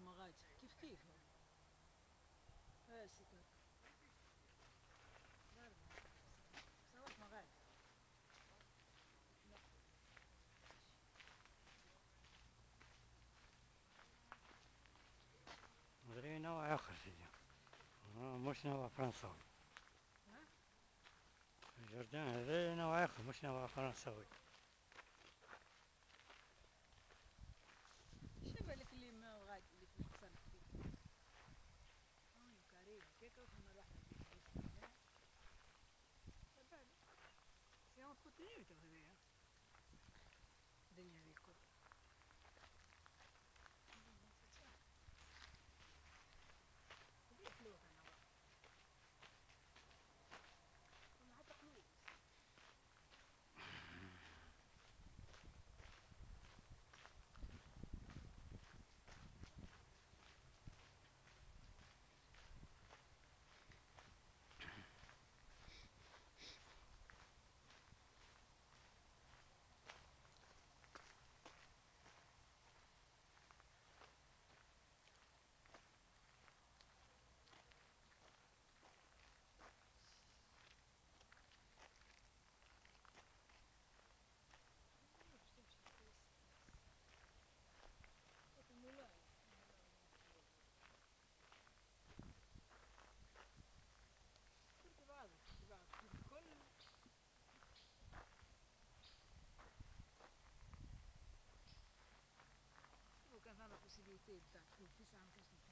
مغاد كيف كيف؟ ها شكرا. صباح مغاد مدري نوع آخر فيها. آه، مش نوع فرنساوي. الجردان هذا نوع آخر مش نوع فرنساوي. Quelqu'un qui me l'a C'est un contenu, t'as siitä, kun sisään käsin.